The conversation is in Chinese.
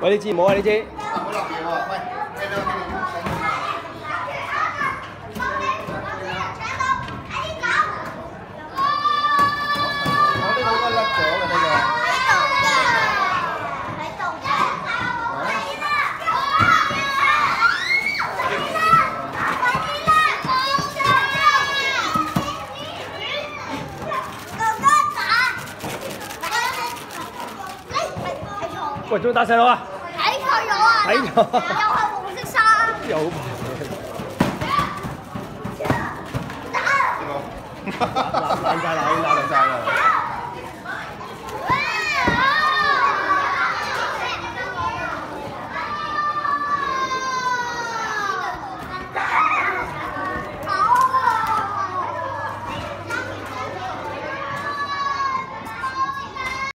喂你知唔好啊你知？喂，做咩打細佬啊？睇錯咗啊！睇錯又係黃色衫。有 打！爛爛晒啦！